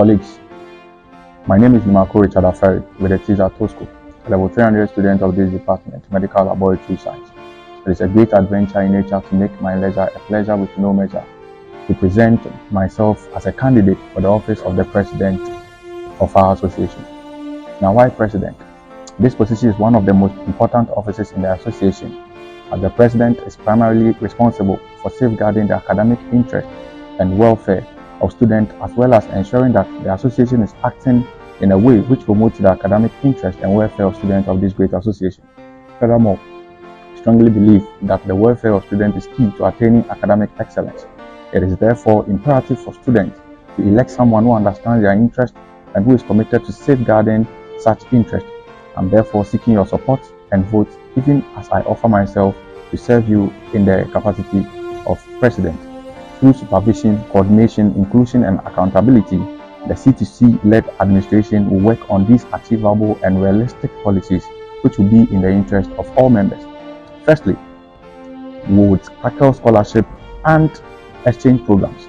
Colleagues, my name is Nimako Richard Aferi with the TISA TOSKO, level 300 student of this department, Medical Laboratory Science. It is a great adventure in nature to make my leisure a pleasure with no measure to present myself as a candidate for the office of the president of our association. Now, why president? This position is one of the most important offices in the association, as the president is primarily responsible for safeguarding the academic interest and welfare of students as well as ensuring that the association is acting in a way which promotes the academic interest and welfare of students of this great association. Furthermore, I strongly believe that the welfare of students is key to attaining academic excellence. It is therefore imperative for students to elect someone who understands their interest and who is committed to safeguarding such interest. I'm therefore seeking your support and vote even as I offer myself to serve you in the capacity of president. Through supervision, coordination, inclusion, and accountability, the C2C-led administration will work on these achievable and realistic policies which will be in the interest of all members. Firstly, we will tackle scholarship and exchange programs.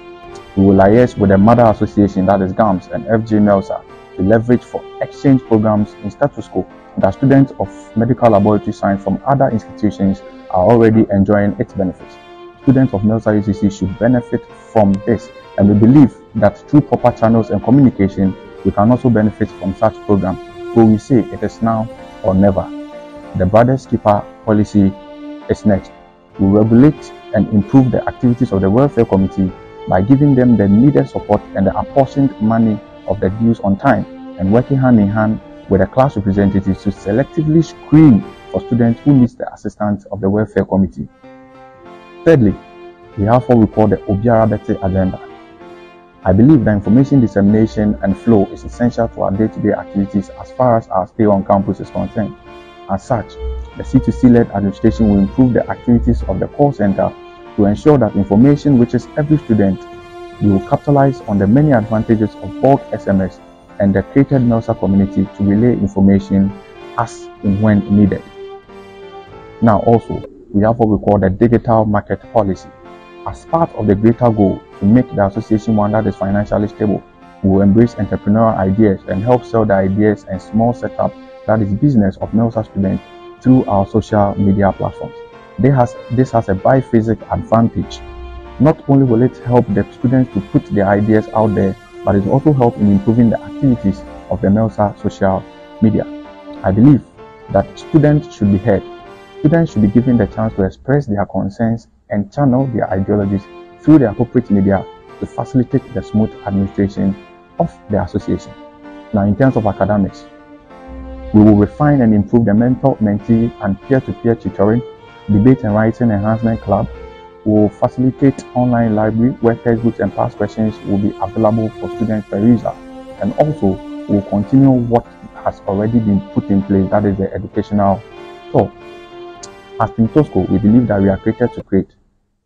We will liaise with the mother association that is GAMS and FJ MELSA to leverage for exchange programs in status quo that students of medical laboratory science from other institutions are already enjoying its benefits students of MELSSA UCC should benefit from this. And we believe that through proper channels and communication we can also benefit from such programs so we say it is now or never. The brothers keeper policy is next. We regulate and improve the activities of the welfare committee by giving them the needed support and the apportioned money of the dues on time and working hand in hand with the class representatives to selectively screen for students who need the assistance of the welfare committee Thirdly, we have what we call the Obiara Bete agenda. I believe that information dissemination and flow is essential to our day-to-day activities as far as our stay on campus is concerned. As such, the C2C-led administration will improve the activities of the call center to ensure that information reaches every student. We will capitalize on the many advantages of bulk SMS and the created MELSSA community to relay information as and when needed. Now also, we have what we call the digital market policy. As part of the greater goal to make the association one that is financially stable, we will embrace entrepreneurial ideas and help sell the ideas and small setup that is business of MELSSA students through our social media platforms. Has, this has a biphasic advantage. Not only will it help the students to put their ideas out there, but it will also help in improving the activities of the MELSSA social media. I believe that students should be heard Students should be given the chance to express their concerns and channel their ideologies through the appropriate media to facilitate the smooth administration of the association. Now, in terms of academics, we will refine and improve the mentor, mentee, and peer-to-peer tutoring, debate and writing enhancement club. We will facilitate online library where textbooks and past questions will be available for students perusal. And also, we will continue what has already been put in place, that is the educational tour. As Team Tosko, we believe that we are created to create.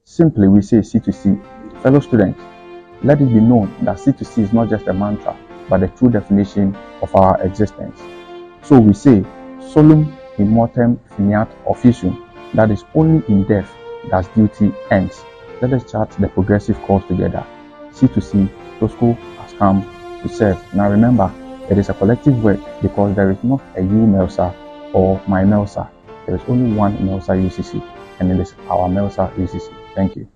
Simply, we say C2C. Fellow students, let it be known that C2C is not just a mantra, but the true definition of our existence. So we say, solum immortem finiat officium, that is only in death that duty ends. Let us chart the progressive course together. C2C, Tosko has come to serve. Now remember, it is a collective work because there is not a you Melssa or my Melssa. There is only one MELSSA UCC, and it is our MELSSA UCC. Thank you.